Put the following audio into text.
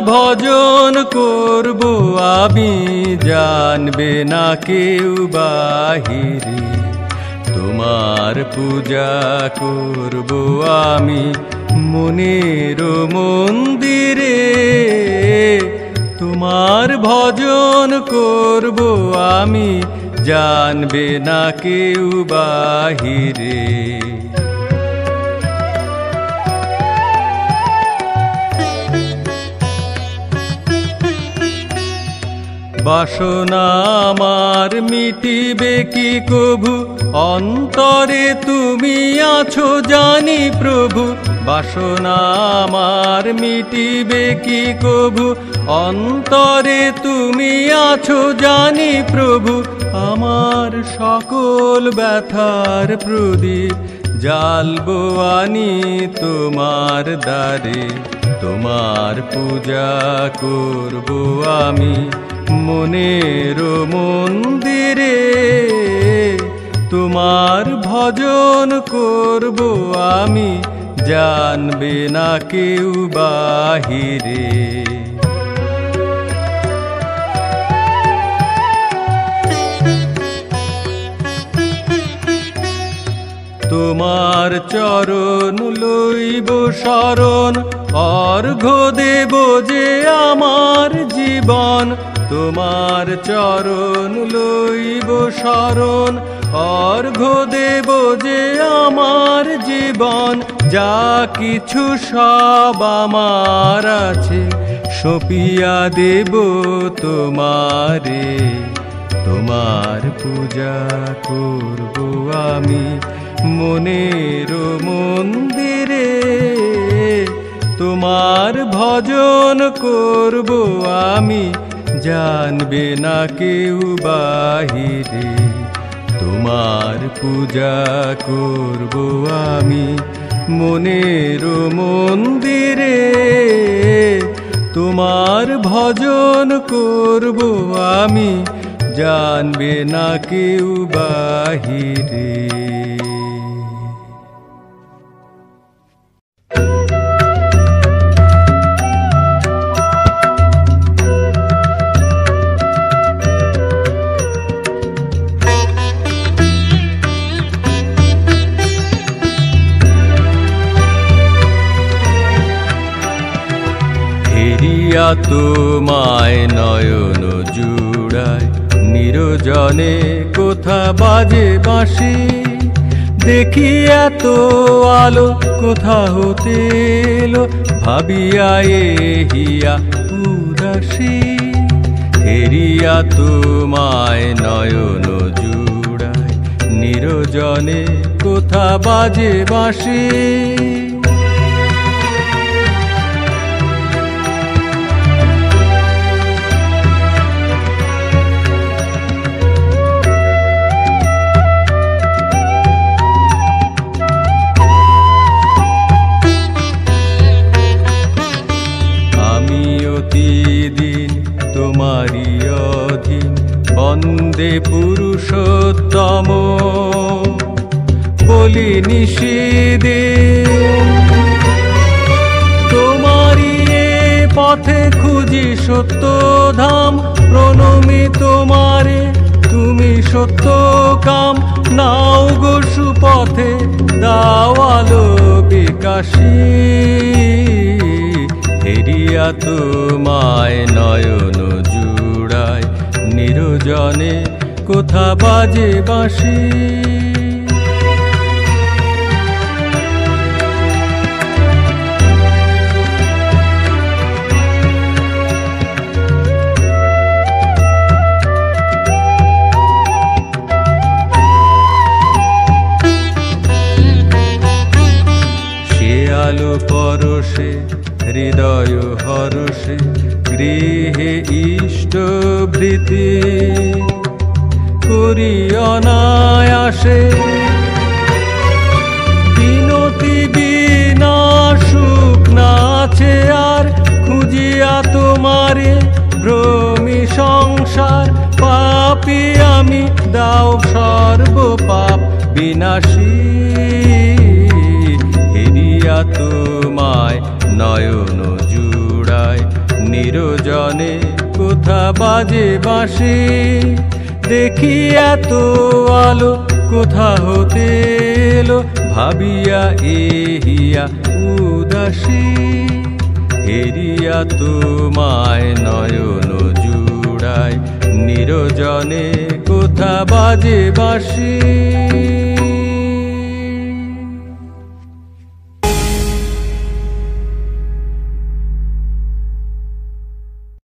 ভজন করব আমি, জানবে না কেউ বাহিরে। তোমার পূজা করব আমি মনের মন্দিরে। তোমার ভজন করব আমি, জানবে না কেউ বাহিরে। বাসনা আমার মিটিবে কি কভু? অন্তরে তুমি আছো জানি প্রভু। বাসনা আমার মিটিবে কি কভু? অন্তরে তুমি আছো জানি প্রভু। আমার সকল ব্যথার প্রদীপ জালবো আনি তোমার দ্বারে। তোমার পূজা করব আমি। মনের মন্দিরে তোমার ভজন করব আমি, জানবে না কেউ বাহিরে। তোমার চরণ লইব শরণ অর্ঘ দেব যে আমার জীবন। তোমার চরণ লইব শরণ। অর্ঘ দেব যে আমার জীবন, যা কিছু সব আমার আছে, সপিয়া দেব তোমারে। তোমার পূজা করব আমি মনের মন্দিরে। তোমার ভজন করব আমি জানবে না কেউ বাহিরে। তোমার পূজা করব আমি মনের মন্দিরে। তোমার ভজন করব আমি জানবে না কেউ বাহিরে। ফিরিয়া তোমায় নয়ন জুড়ায় নিরজনে কোথা বাজে বাঁশি? দেখি এত আলো কোথা হতে এলো? ভাবিয়া এ হিয়া উদাসী। ফেরিয়া তোমায় নয়ন জুড়ায় নিরজনে কোথা বাজে বাঁশি? বন্দে পুরুষোত্তম। বলি নিষিদিন তোমারই পথে খুঁজি সত্য ধাম প্রণমি তোমারে, তুমি সত্য কাম নাও গো সুপথে দাওয়ালো বিকাশী। হেরিয়া তোমায় নয়ন নিরজনে কোথা বাজে বাঁশি? আলো পরশে হৃদয় হরষে গৃহে ইষ্ট ভৃতি। করি অনায়াসে বিনতি বিনা সুখ নাছে আর খুঁজিয়া তোমারে ভ্রমি সংসার, পাপি আমি দাও সর্ব পাপ বিনাশী। হেরিয়া তোমায় নয়ন জুড়ায় নিরজনে কোথা বাজে বাঁশি? দেখি এত আলো কোথা হতে এলো? ভাবিয়া এহিয়া উদাসী। হেরিয়া তোমায় নয়ন জুড়ায় নিরজনে কোথা বাজে বাঁশি?